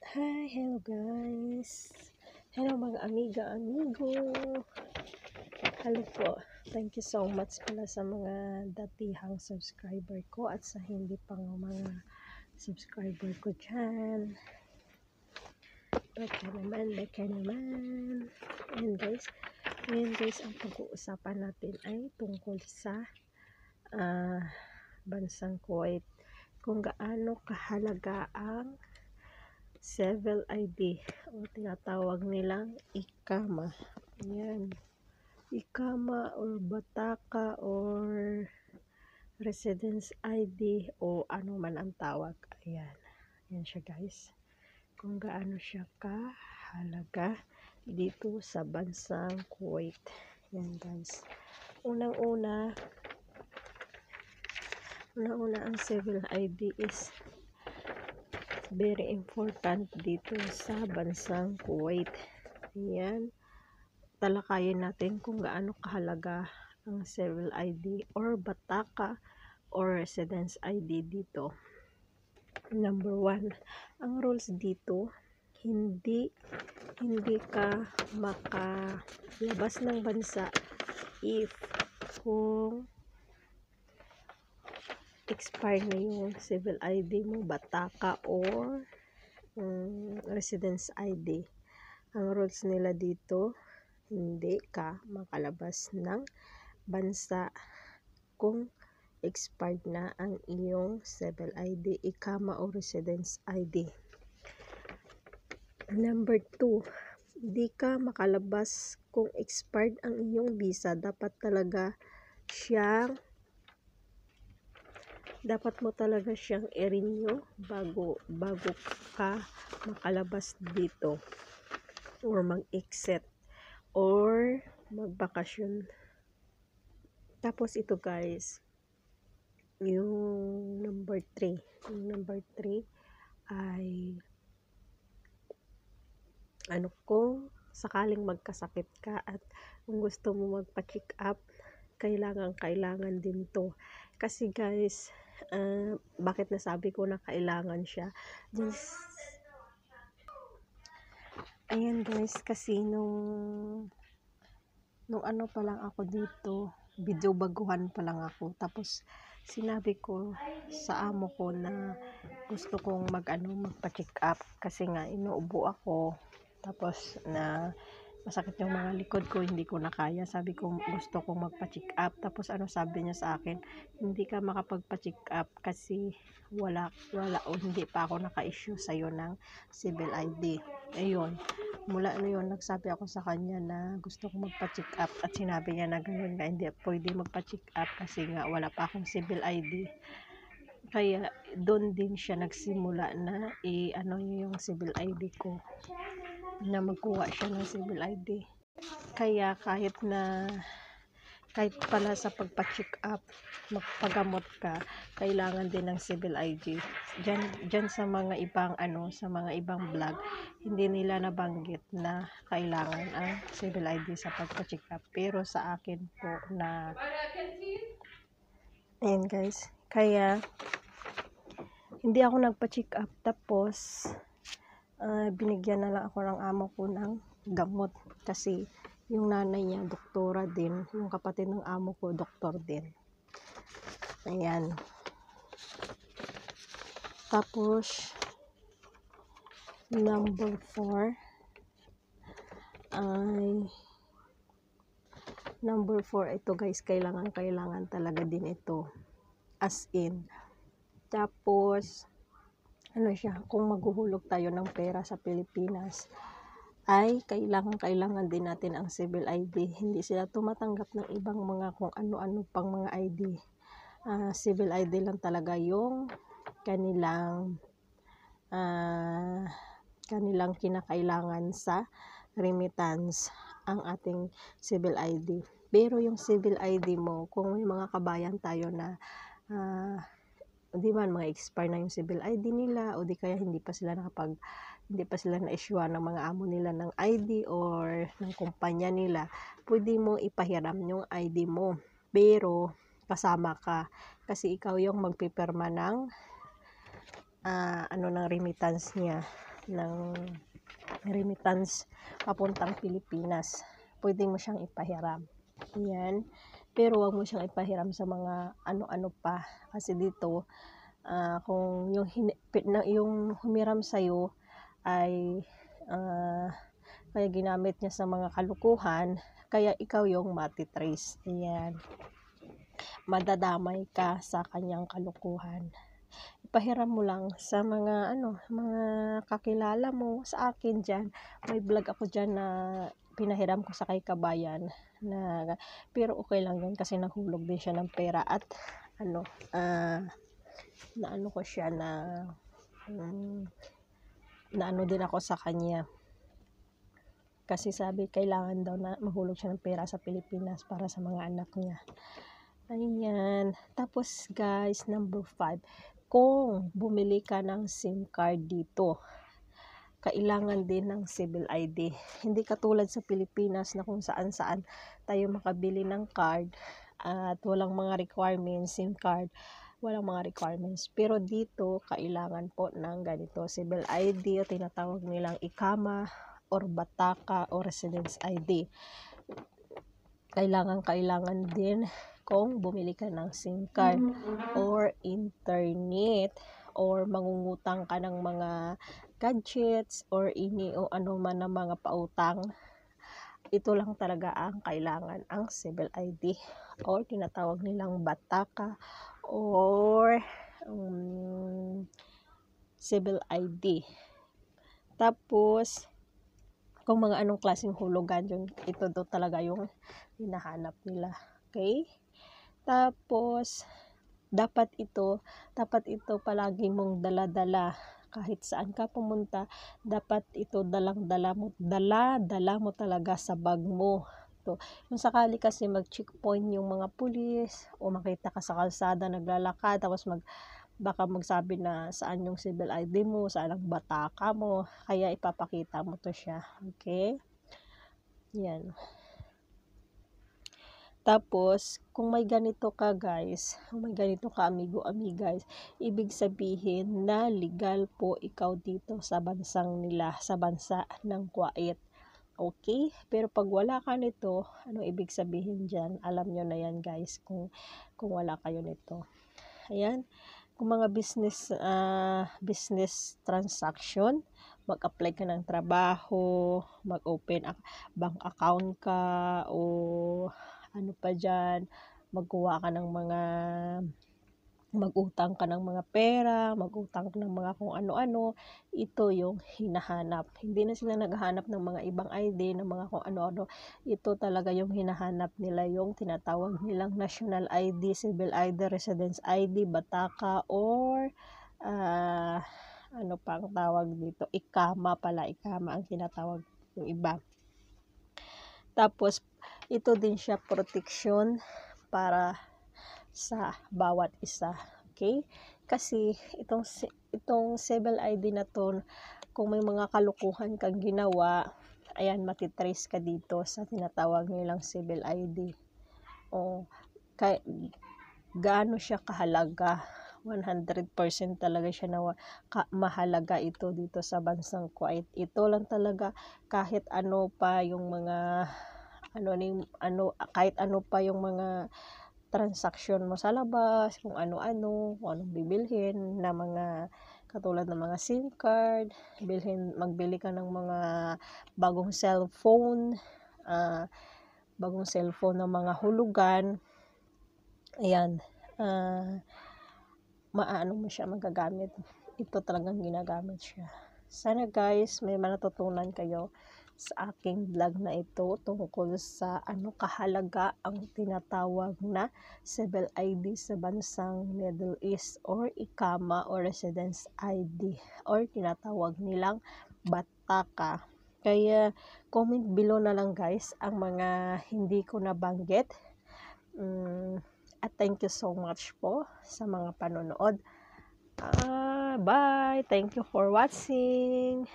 Hi, hello guys. Hello mga amiga, amigo. Hello po. Thank you so much pala sa mga datihang subscriber ko at sa hindi pang mga subscriber ko dyan. Baka naman, baka naman. And guys, ngayon guys, ang pag-uusapan natin ay tungkol sa ah, bansang Kuwait. Kung gaano kahalaga ang Civil ID o tinatawag nilang ikama. Yan. Ikama or bataka or residence ID o ano man ang tawag. Ayan. Yan siya guys. Kung gaano siya kahalaga dito sa bansang Kuwait. Yan guys. Unang-una, unang-una ang civil ID is very important dito sa bansang Kuwait. Yan. Talakayin natin kung gaano kahalaga ang civil ID or bataka or residence ID dito. Number one, ang rules dito, hindi hindi ka makalabas ng bansa if kung expire na yung civil ID mo, bataka or um, residence ID. Ang rules nila dito, hindi ka makalabas ng bansa kung expired na ang iyong civil ID, ikama o residence ID. Number 2, hindi ka makalabas kung expired ang iyong visa. Dapat talaga siyang dapat mo talaga siyang i-renew bago bago ka makalabas dito or mag-exit or magbakasyon. Tapos ito guys, yung number 3. Yung number 3 ay ano kung sakaling magkasakit ka at kung gusto mo magpa-check up, kailangan kailangan din to. Kasi guys, uh, bakit nasabi ko na kailangan siya? Just, ayan guys, kasi nung nung ano pa lang ako dito, video baguhan pa lang ako. Tapos, sinabi ko sa amo ko na gusto kong mag ano, magpa-check up kasi nga inuubo ako. Tapos na masakit yung mga likod ko, hindi ko na kaya. Sabi ko, gusto kong magpa-check up. Tapos ano sabi niya sa akin, hindi ka makapagpa-check up kasi wala, wala o hindi pa ako naka-issue sa'yo ng civil ID. Ayun, mula ano yun, nagsabi ako sa kanya na gusto kong magpa-check up at sinabi niya na gano'n nga, hindi pwede magpa-check up kasi nga wala pa akong civil ID. Kaya doon din siya nagsimula na i-ano yung civil ID ko na magkuha siya ng civil ID. Kaya kahit na kahit pala sa pagpa-check up, magpagamot ka, kailangan din ng civil ID. Diyan, diyan sa mga ibang ano, sa mga ibang vlog, hindi nila nabanggit na kailangan ang civil ID sa pagpa-check up. Pero sa akin po na Ayan guys. Kaya hindi ako nagpa-check up tapos uh, binigyan na lang ako ng amo ko ng gamot kasi yung nanay niya doktora din. Yung kapatid ng amo ko doktor din. Ayan. Tapos number 4 ay number 4 ito guys kailangan kailangan talaga din ito. As in. Tapos ano siya, kung maghuhulog tayo ng pera sa Pilipinas, ay kailangan kailangan din natin ang civil ID. Hindi sila tumatanggap ng ibang mga kung ano-ano pang mga ID. Uh, ah, civil ID lang talaga yung kanilang uh, kanilang kinakailangan sa remittance ang ating civil ID. Pero yung civil ID mo, kung may mga kabayan tayo na uh, di ba mga expire na yung civil ID nila o di kaya hindi pa sila nakapag hindi pa sila na-issue ng mga amo nila ng ID or ng kumpanya nila, pwede mo ipahiram yung ID mo. Pero, kasama ka. Kasi ikaw yung magpipirma ng uh, ano ng remittance niya. ng remittance papuntang Pilipinas. Pwede mo siyang ipahiram. Yan. Pero wag mo siyang ipahiram sa mga ano-ano pa. Kasi dito, ah, kung yung, yung humiram sa'yo ay ah, kaya ginamit niya sa mga kalukuhan, kaya ikaw yung matitrace. Ayan. Madadamay ka sa kanyang kalukuhan. Ipahiram mo lang sa mga ano, mga kakilala mo sa akin diyan. May vlog ako diyan na pinahiram ko sa kay kabayan na pero okay lang yun kasi nahulog din siya ng pera at ano ah na ano ko siya na um, na ano din ako sa kanya. Kasi sabi kailangan daw na mahulog siya ng pera sa Pilipinas para sa mga anak niya. Ayan. Tapos guys number 5 kung bumili ka ng SIM card dito kailangan din ng civil ID. Hindi katulad sa Pilipinas na kung saan saan tayo makabili ng card at walang mga requirements, SIM card, walang mga requirements. Pero dito, kailangan po ng ganito, civil ID o tinatawag nilang ikama or bataka or residence ID. Kailangan, kailangan din kung bumili ka ng SIM card or internet or mangungutang ka ng mga gadgets or ini o ano man ng mga pautang ito lang talaga ang kailangan ang civil ID or tinatawag nilang bataka or um, civil ID tapos kung mga anong klaseng hulugan yun ito daw talaga yung hinahanap nila. Okay tapos dapat ito dapat ito palagi mong dala-dala kahit saan ka pumunta, dapat ito dalang-dala mo, dala-dala mo talaga sa bag mo. To, yung sakali kasi mag-checkpoint yung mga pulis o makita ka sa kalsada naglalakad tapos mag baka magsabi na saan yung civil ID mo, saan ang bataka mo, kaya ipapakita mo to siya. Okay? Yan. Tapos, kung may ganito ka guys, kung may ganito ka amigo, amigay, ibig sabihin na legal po ikaw dito sa bansang nila, sa bansa ng Kuwait. Okay? Pero pag wala ka nito, ano ibig sabihin dyan? Alam nyo na yan guys kung, kung wala kayo nito. Ayan. Kung mga business, uh, business transaction, mag-apply ka ng trabaho, mag-open bank account ka, o ano pa dyan, magkuha ka ng mga magutang ka ng mga pera, magutang ka ng mga kung ano-ano, ito yung hinahanap. Hindi na sila naghahanap ng mga ibang ID, ng mga kung ano-ano. Ito talaga yung hinahanap nila, yung tinatawag nilang national ID, civil ID, residence ID, bataka, or uh, ano pang tawag dito, ikama pala, ikama ang tinatawag yung iba. Tapos, ito din siya protection para sa bawat isa. Okay? Kasi itong itong civil ID na to, kung may mga kalukuhan kang ginawa, ayan, matitrace ka dito sa tinatawag nilang civil ID. O, kay, gaano siya kahalaga 100% talaga siya na ka, mahalaga ito dito sa bansang Kuwait. Ito lang talaga kahit ano pa yung mga ano ni ano kahit ano pa yung mga transaction mo sa labas, kung ano-ano, kung anong bibilhin na mga katulad ng mga SIM card, bilhin, magbili ka ng mga bagong cellphone, uh, bagong cellphone ng mga hulugan. Ayan. Uh, maano mo siya magagamit. Ito talagang ginagamit siya. Sana guys, may manatutunan kayo sa aking vlog na ito tungkol sa ano kahalaga ang tinatawag na civil ID sa bansang Middle East or ikama or residence ID or tinatawag nilang bataka. Kaya comment below na lang guys ang mga hindi ko nabanggit. Um, at thank you so much po sa mga panonood. Uh, bye! Thank you for watching!